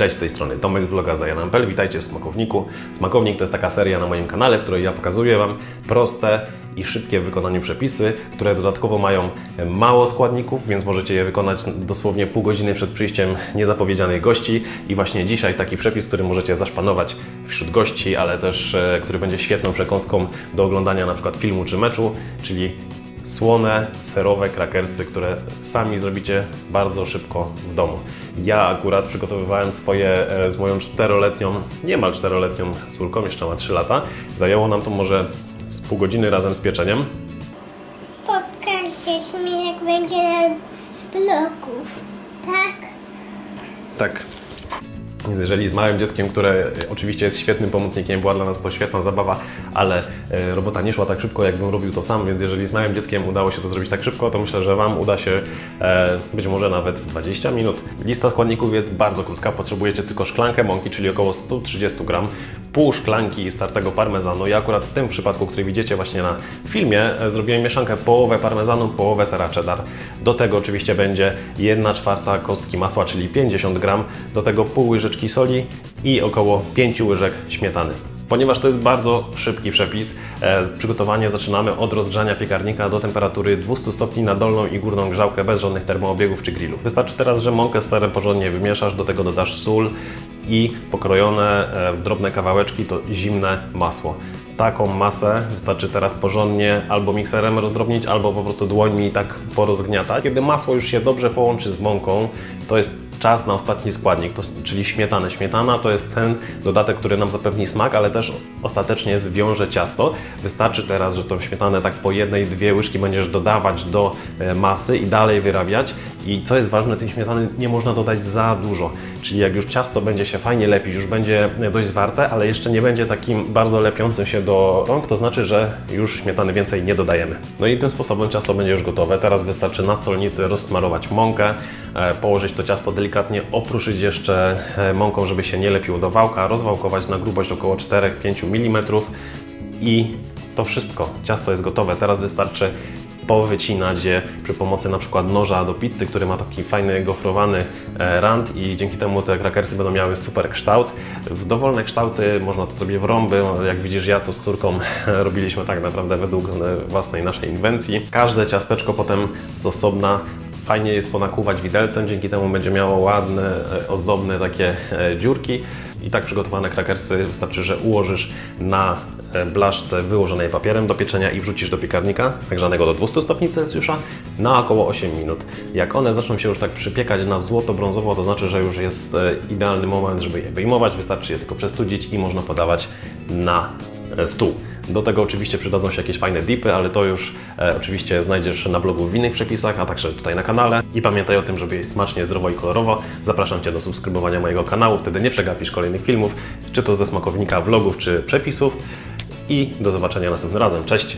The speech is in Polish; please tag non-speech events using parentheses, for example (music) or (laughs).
Cześć z tej strony Tomek z bloga Zajanam.pl. Witajcie w Smakowniku. Smakownik to jest taka seria na moim kanale, w której ja pokazuję Wam proste i szybkie w wykonaniu przepisy, które dodatkowo mają mało składników, więc możecie je wykonać dosłownie pół godziny przed przyjściem niezapowiedzianych gości. I właśnie dzisiaj taki przepis, który możecie zaszpanować wśród gości, ale też e, który będzie świetną przekąską do oglądania na przykład filmu czy meczu, czyli słone, serowe krakersy, które sami zrobicie bardzo szybko w domu. Ja akurat przygotowywałem swoje e, z moją czteroletnią, niemal czteroletnią córką, jeszcze ma 3 lata. Zajęło nam to może z pół godziny razem z pieczeniem. Pokażesz mi, jak będzie na bloku, tak? Tak. Jeżeli z małym dzieckiem, które e, oczywiście jest świetnym pomocnikiem, była dla nas to świetna zabawa, ale e, robota nie szła tak szybko, jakbym robił to sam, więc jeżeli z małym dzieckiem udało się to zrobić tak szybko, to myślę, że Wam uda się e, być może nawet w 20 minut. Lista składników jest bardzo krótka, potrzebujecie tylko szklankę mąki, czyli około 130 gram, pół szklanki startego parmezanu. Ja akurat w tym przypadku, który widzicie właśnie na filmie, e, zrobiłem mieszankę połowę parmezanu, połowę sera cheddar. Do tego oczywiście będzie 1 czwarta kostki masła, czyli 50 gram, do tego pół łyżeczki soli i około 5 łyżek śmietany. Ponieważ to jest bardzo szybki przepis, e, przygotowanie zaczynamy od rozgrzania piekarnika do temperatury 200 stopni na dolną i górną grzałkę bez żadnych termoobiegów czy grillów. Wystarczy teraz, że mąkę z serem porządnie wymieszasz, do tego dodasz sól i pokrojone e, w drobne kawałeczki to zimne masło. Taką masę wystarczy teraz porządnie albo mikserem rozdrobnić, albo po prostu dłońmi tak porozgniatać. Kiedy masło już się dobrze połączy z mąką, to jest czas na ostatni składnik, to, czyli śmietanę. Śmietana to jest ten dodatek, który nam zapewni smak, ale też ostatecznie zwiąże ciasto. Wystarczy teraz, że tą śmietanę tak po jednej, dwie łyżki będziesz dodawać do e, masy i dalej wyrabiać. I co jest ważne, tej śmietany nie można dodać za dużo. Czyli jak już ciasto będzie się fajnie lepić, już będzie dość zwarte, ale jeszcze nie będzie takim bardzo lepiącym się do rąk, to znaczy, że już śmietany więcej nie dodajemy. No i tym sposobem ciasto będzie już gotowe. Teraz wystarczy na stolnicy rozsmarować mąkę, e, położyć to ciasto delikatnie, opruszyć jeszcze e, mąką, żeby się nie lepiło do wałka, rozwałkować na grubość około 4-5 mm i to wszystko. Ciasto jest gotowe. Teraz wystarczy powycinać je przy pomocy na przykład noża do pizzy, który ma taki fajny gofrowany e, rand i dzięki temu te krakersy będą miały super kształt. W dowolne kształty można to sobie w rąby, jak widzisz ja to z turką (laughs) robiliśmy tak naprawdę według e, własnej naszej inwencji. Każde ciasteczko potem z osobna Fajnie jest ponakuwać widelcem, dzięki temu będzie miało ładne, e, ozdobne takie dziurki. I tak przygotowane krakersy wystarczy, że ułożysz na blaszce wyłożonej papierem do pieczenia i wrzucisz do piekarnika, nagrzanego do 200 stopni Celsjusza, na około 8 minut. Jak one zaczną się już tak przypiekać na złoto-brązowo, to znaczy, że już jest idealny moment, żeby je wyjmować. Wystarczy je tylko przestudzić i można podawać na stół. Do tego oczywiście przydadzą się jakieś fajne dipy, ale to już e, oczywiście znajdziesz na blogu w innych przepisach, a także tutaj na kanale. I pamiętaj o tym, żeby jeść smacznie, zdrowo i kolorowo. Zapraszam Cię do subskrybowania mojego kanału, wtedy nie przegapisz kolejnych filmów, czy to ze smakownika, vlogów, czy przepisów. I do zobaczenia następnym razem. Cześć!